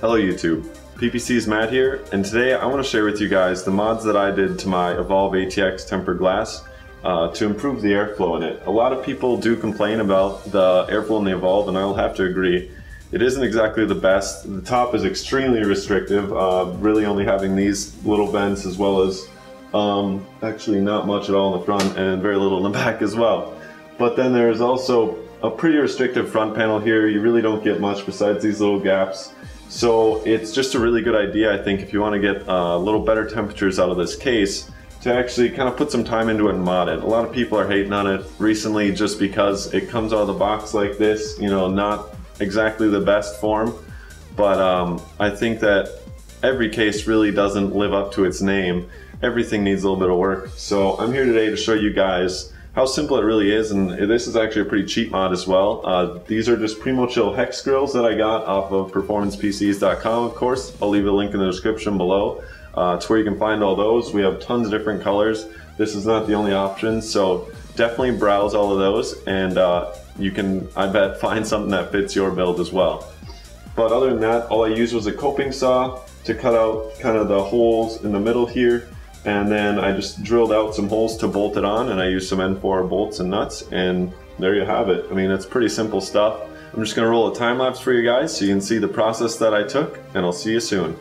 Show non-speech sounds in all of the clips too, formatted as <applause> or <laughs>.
YouTube. PPC's Matt here, and today I want to share with you guys the mods that I did to my Evolv ATX tempered glass uh, to improve the airflow in it. A lot of people do complain about the airflow in the Evolv, and I'll have to agree. It isn't exactly the best. The top is extremely restrictive, uh, really only having these little vents as well as um, actually not much at all in the front and very little in the <laughs> back as well. But then there's also a pretty restrictive front panel here. You really don't get much besides these little gaps. So it's just a really good idea, I think, if you want to get a uh, little better temperatures out of this case, to actually kind of put some time into it and mod it. A lot of people are hating on it recently just because it comes out of the box like this, you know, not exactly the best form. But um, I think that every case really doesn't live up to its name. Everything needs a little bit of work. So I'm here today to show you guys how simple it really is, and this is actually a pretty cheap mod as well. Uh, these are just Primochill hex grills that I got off of performancepcs.com, of course. I'll leave a link in the description below. Uh, it's where you can find all those. We have tons of different colors. This is not the only option, so definitely browse all of those, and uh, you can, I bet, <laughs> find something that fits your build as well. But other than that, all I used was a coping saw to cut out kind of the holes in the middle here and then I just drilled out some holes to bolt it on and I used some M4 bolts and nuts and there you have it. I mean, it's pretty simple stuff. I'm just gonna roll a time lapse for you guys so you can see the process that I took and I'll see you soon.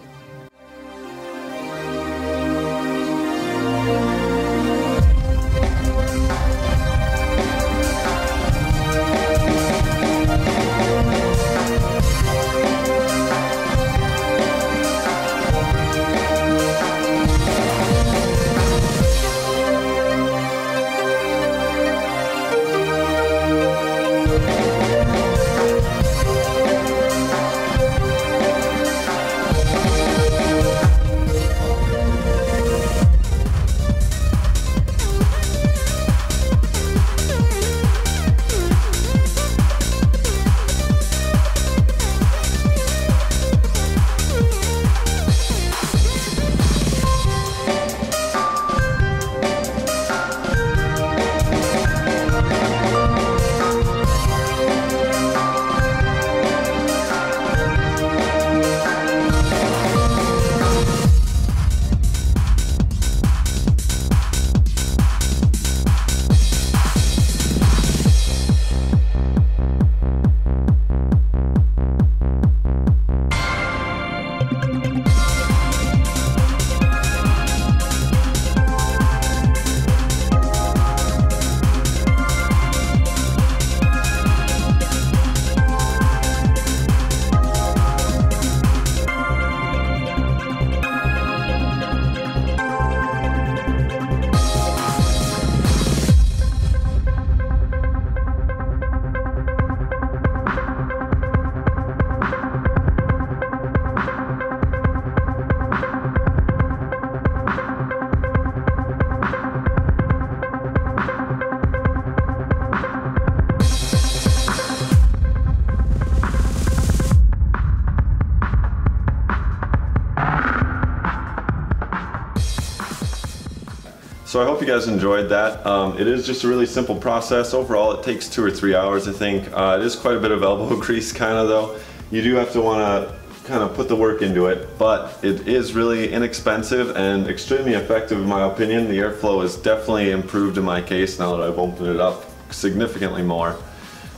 So I hope you guys enjoyed that. Um, it is just a really simple process. Overall, it takes two or three hours, I think. Uh, it is quite a bit of elbow <laughs> grease kind of though. You do have to want to kind of put the work into it, but it is really inexpensive and extremely effective in my opinion. The airflow is definitely improved in my case now that I've opened it up significantly more.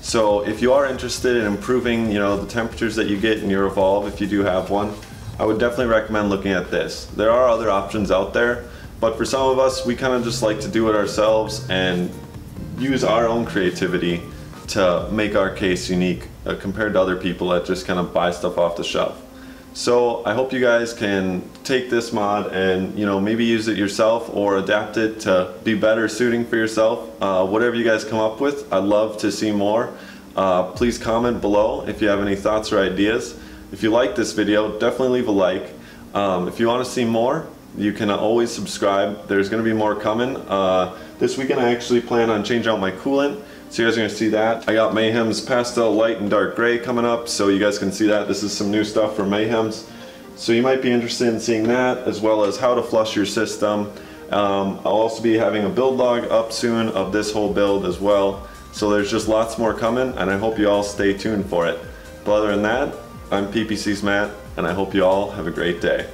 So if you are interested in improving, you know, the temperatures that you get in your Evolv, if you do have one, I would definitely recommend looking at this. There are other options out there, but for some of us, we kind of just like to do it ourselves and use our own creativity to make our case unique uh, compared to other people that just kind of buy stuff off the shelf. So I hope you guys can take this mod and you know maybe use it yourself or adapt it to be better suiting for yourself. Uh, whatever you guys come up with, I'd love to see more. Uh, please comment below if you have any thoughts or ideas. If you like this video, definitely leave a like. Um, if you want to see more, you can always subscribe. There's going to be more coming. Uh, this weekend I actually plan on changing out my coolant. So you guys are going to see that. I got Mayhem's Pastel Light and Dark Gray coming up, so you guys can see that. This is some new stuff from Mayhem's. So you might be interested in seeing that, as well as how to flush your system. Um, I'll also be having a build log up soon of this whole build as well. So there's just lots more coming, and I hope you all stay tuned for it. But other than that, I'm PPC's Matt, and I hope you all have a great day.